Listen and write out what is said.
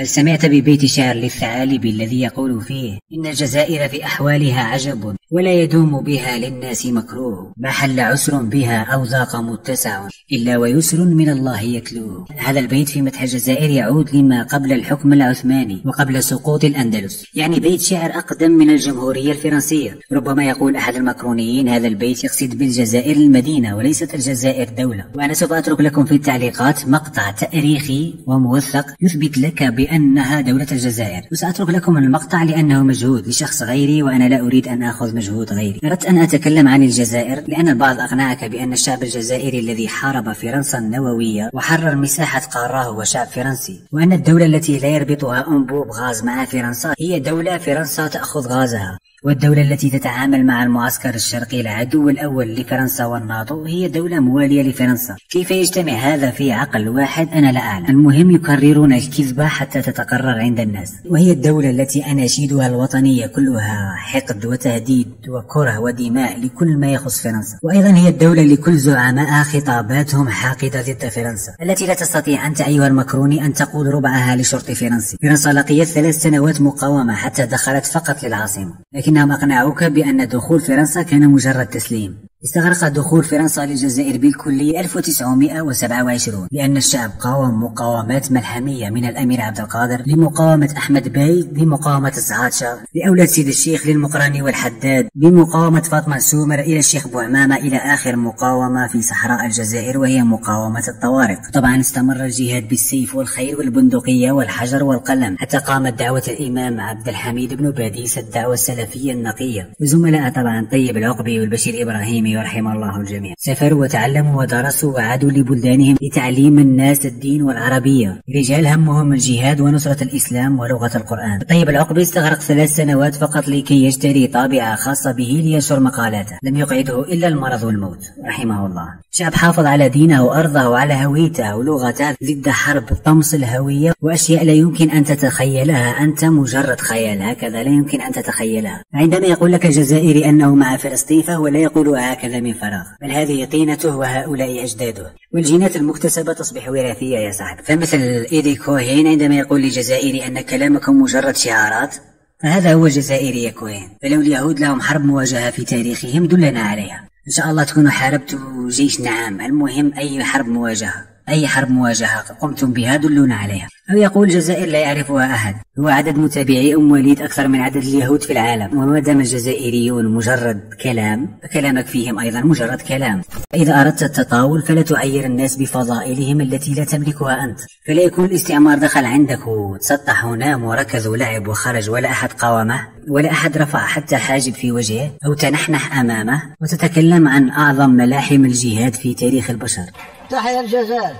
هل سمعت ببيت شعر للثعالب الذي يقول فيه إن الجزائر في أحوالها عجب ولا يدوم بها للناس مكروه ما حل عسر بها أو ضاق متسع إلا ويسر من الله يتلوه هذا البيت في مدح الجزائر يعود لما قبل الحكم العثماني وقبل سقوط الأندلس. يعني بيت شعر أقدم من الجمهورية الفرنسية. ربما يقول أحد المكرونيين هذا البيت يقصد بالجزائر المدينة وليست الجزائر دولة. وأنا سوف أترك لكم في التعليقات مقطع تأريخي وموثق يثبت لك بأنها دولة الجزائر. وسأترك لكم المقطع لأنه مجهود لشخص غيري وأنا لا أريد أن أخذ مجهود غيري. أردت أن أتكلم عن الجزائر لأن البعض أقنعك بأن الشعب الجزائري الذي حارب فرنسا النووية وحرر مساحة قارة هو شعب فرنسي وأن الدولة التي لا يربطها أنبوب غاز مع فرنسا هي دولة فرنسا تأخذ غازها. والدولة التي تتعامل مع المعسكر الشرقي العدو الأول لفرنسا والناتو هي دولة موالية لفرنسا. كيف يجتمع هذا في عقل واحد أنا لا أعلم. المهم يكررون الكذبة حتى تتقرر عند الناس. وهي الدولة التي أناشيدها الوطنية كلها حقد وتهديد وكره ودماء لكل ما يخص فرنسا. وأيضا هي الدولة لكل زعماء خطاباتهم حاقدة ضد فرنسا. التي لا تستطيع أنت أيها المكروه أن تقود ربعها لشرطي فرنسي. فرنسا لقيت ثلاث سنوات مقاومة حتى دخلت فقط للعاصمة. لكنهم أقنعوك بأن دخول فرنسا كان مجرد تسليم. استغرق دخول فرنسا للجزائر بالكلية 1927 لأن الشعب قاوم مقاومات ملحمية من الأمير عبد القادر لمقاومة أحمد باي لمقاومة الزعاتشة لأولاد سيد الشيخ للمقراني والحداد لمقاومة فاطمة نسومر إلى الشيخ بوعمامة إلى آخر مقاومة في صحراء الجزائر وهي مقاومة الطوارق. طبعا استمر الجهاد بالسيف والخيل والبندقية والحجر والقلم حتى قامت دعوة الإمام عبد الحميد بن باديس الدعوة السلفية النقية. وزملاء طبعا طيب العقبي والبشير إبراهيم يرحم الله الجميع. سافروا وتعلموا ودرسوا وعادوا لبلدانهم لتعليم الناس الدين والعربية. رجال همهم الجهاد ونصرة الإسلام ولغة القرآن. طيب العقبي استغرق ثلاث سنوات فقط لكي يشتري طابعة خاصة به لينشر مقالاته. لم يقعده إلا المرض والموت رحمه الله. شعب حافظ على دينه وأرضه وعلى هويته ولغته ضد حرب طمس الهوية وأشياء لا يمكن أن تتخيلها. أنت مجرد خيال هكذا لا يمكن أن تتخيلها. عندما يقول لك الجزائري أنه مع فلسطين فهو لا يقول هكذا. من فراغ. بل هذه طينته وهؤلاء أجداده. والجينات المكتسبة تصبح وراثية يا صاحبي فمثل إيدي كوهين عندما يقول للجزائري أن كلامكم مجرد شعارات؟ فهذا هو الجزائري يا كوهين. فلو اليهود لهم حرب مواجهة في تاريخهم دلنا عليها. إن شاء الله تكونوا حاربتوا جيش نعام. المهم أي حرب مواجهة. أي حرب مواجهة قمتم بها دلونا عليها. أو يقول الجزائر لا يعرفها أحد. هو عدد متابعي أم وليد أكثر من عدد اليهود في العالم. وما دام الجزائريون مجرد كلام فكلامك فيهم أيضا مجرد كلام. إذا أردت التطاول فلا تعير الناس بفضائلهم التي لا تملكها أنت. فلا يكون الاستعمار دخل عندك. وتسطح ونام وركض ولعب وخرج. ولا أحد قاومه. ولا أحد رفع حتى حاجب في وجهه. أو تنحنح أمامه. وتتكلم عن أعظم ملاحم الجهاد في تاريخ البشر. تحيا الجزائر.